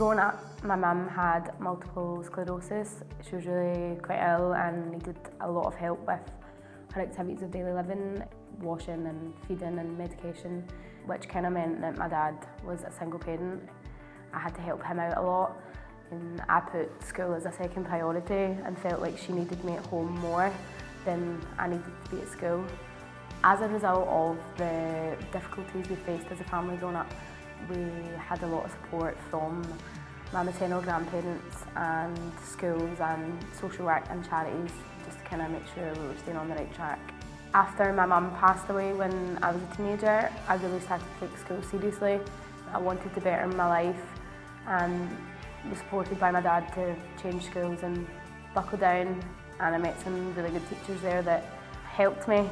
Growing up, my mum had multiple sclerosis. She was really quite ill and needed a lot of help with her activities of daily living, washing and feeding and medication, which kind of meant that my dad was a single parent. I had to help him out a lot. And I put school as a second priority and felt like she needed me at home more than I needed to be at school. As a result of the difficulties we faced as a family growing up, we had a lot of support from my maternal grandparents and schools and social work and charities just to kind of make sure we were staying on the right track. After my mum passed away when I was a teenager, I really started to take school seriously. I wanted to better my life and was supported by my dad to change schools and buckle down and I met some really good teachers there that helped me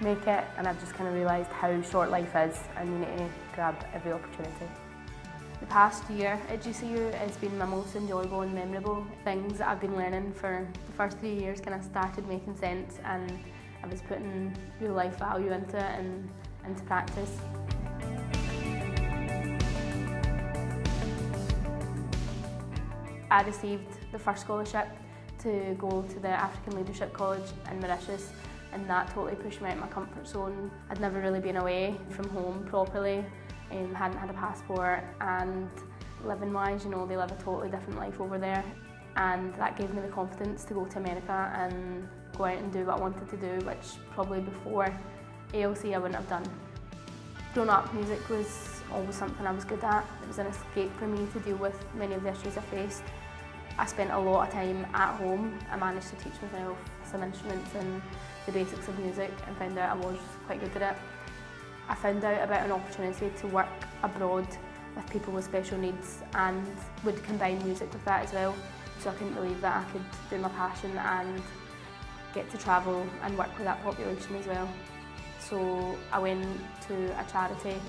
make it and I've just kind of realised how short life is and you need to grab every opportunity. The past year at GCU has been my most enjoyable and memorable. Things that I've been learning for the first three years kind of started making sense and I was putting real life value into it and into practice. I received the first scholarship to go to the African Leadership College in Mauritius and that totally pushed me out of my comfort zone. I'd never really been away from home properly, um, hadn't had a passport and living wise, you know, they live a totally different life over there and that gave me the confidence to go to America and go out and do what I wanted to do, which probably before ALC I wouldn't have done. Growing up, music was always something I was good at. It was an escape for me to deal with many of the issues I faced. I spent a lot of time at home. I managed to teach myself some instruments and the basics of music and found out I was quite good at it. I found out about an opportunity to work abroad with people with special needs and would combine music with that as well. So I couldn't believe that I could do my passion and get to travel and work with that population as well. So I went to a charity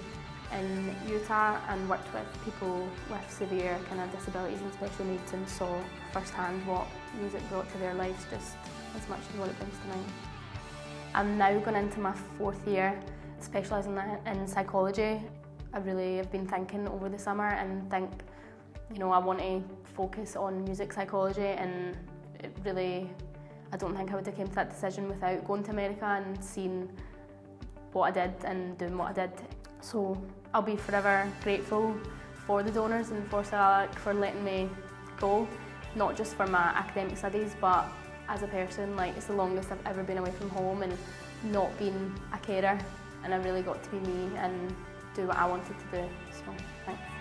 in Utah and worked with people with severe kind of disabilities and special needs and saw firsthand what music brought to their lives just as much as what it brings to mine. I'm now going into my fourth year specialising in psychology. I really have been thinking over the summer and think, you know, I want to focus on music psychology and it really, I don't think I would have came to that decision without going to America and seeing what I did and doing what I did. So I'll be forever grateful for the donors and for Sir for letting me go, not just for my academic studies, but as a person, like it's the longest I've ever been away from home and not being a carer and I really got to be me and do what I wanted to do. So thanks.